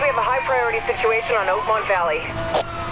we have a high priority situation on Oakmont Valley.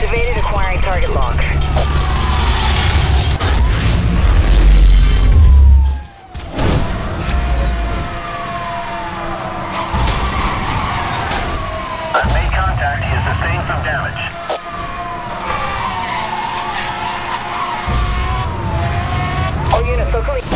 Activated, acquiring target lock. Made contact. He has sustained some damage. All units locally.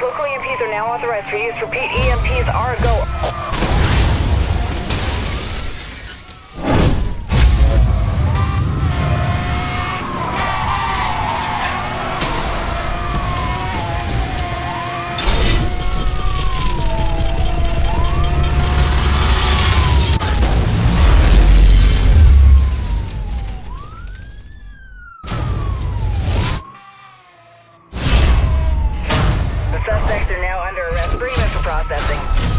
Local EMPs are now authorized for use. Repeat, EMPs are go. Suspects are now under arrest. Bring them for processing.